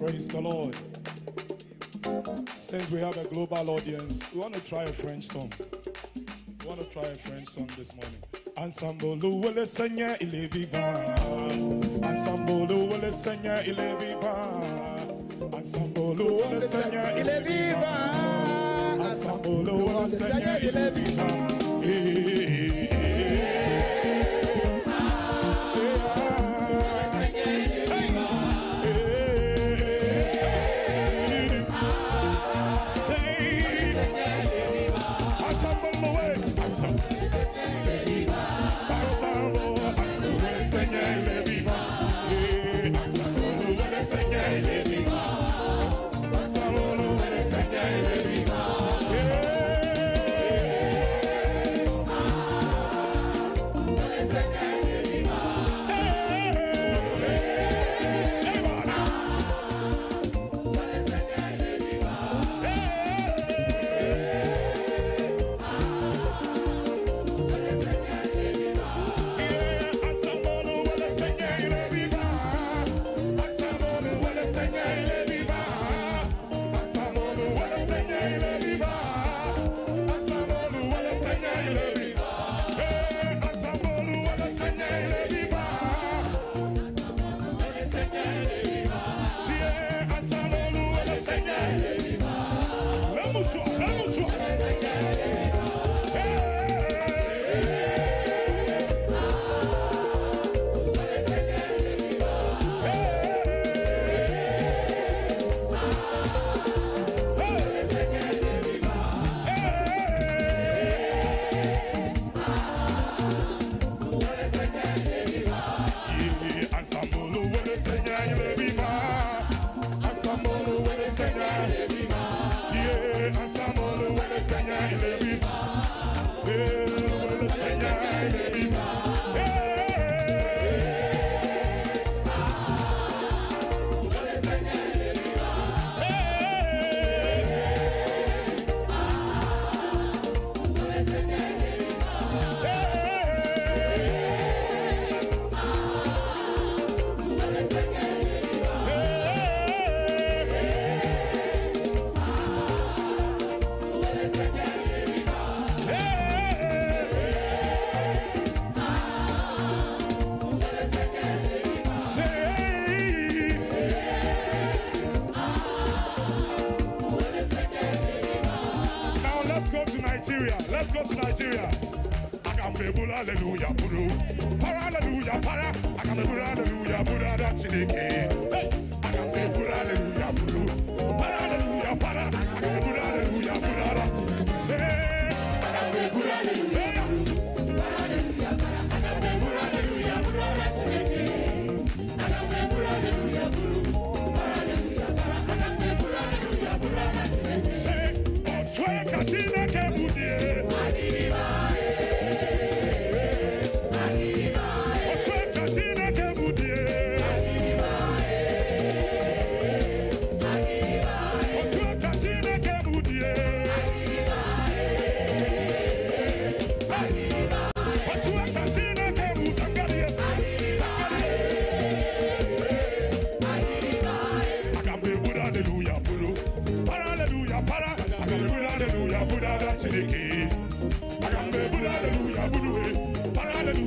Praise the Lord. Since we have a global audience, we want to try a French song. We want to try a French song this morning. Ensemble, le Seigneur, il est vivant. Ensemble, le Seigneur, il est vivant. Ensemble, le Seigneur, il est vivant. Ensemble, le Seigneur, il est vivant. Eh, Nigeria. Let's go to Nigeria. Akambebula hallelujah buru. Para hallelujah para. Akambebula hallelujah buru da chineke. Hey! Akambebula hallelujah buru. Para hallelujah para. Akambebula hallelujah buru da. Say. Akambebula hallelujah.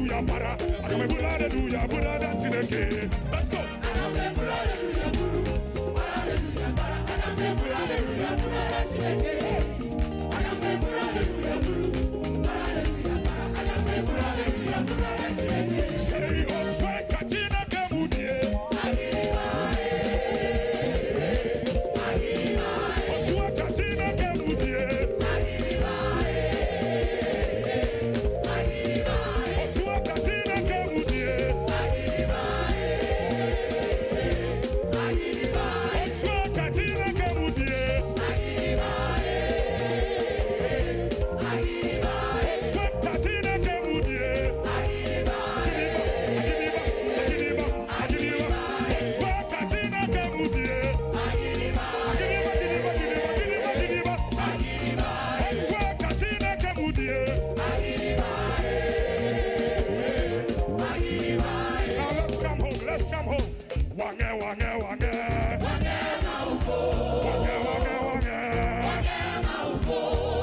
Para hallelujah para. Akambebula hallelujah buru da chineke. Let's go. Say waka waka waka waka waka waka waka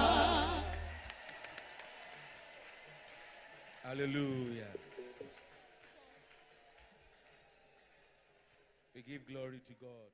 Hallelujah. We give glory to God.